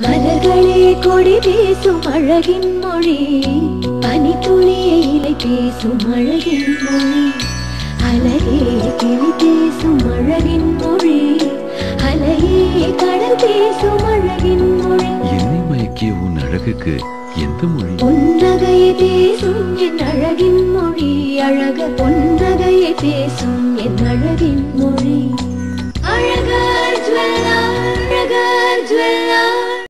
மலர்களே கொடி பேசும் அழகின் மொழி பனித்துளியே இலை பேசும் அழகின் மொழி. அலையே கிளி பேசும் அழகின் மொழி அலையே கடல் பேசும் அழகின் மொழி. என்னை மயக்கிய உன் அழகுக்கு எந்த மொழி? பொன்னகையை பேசும் என் அழகின் மொழி அழக பொன்னகையை பேசும் என் அழகின் மொழி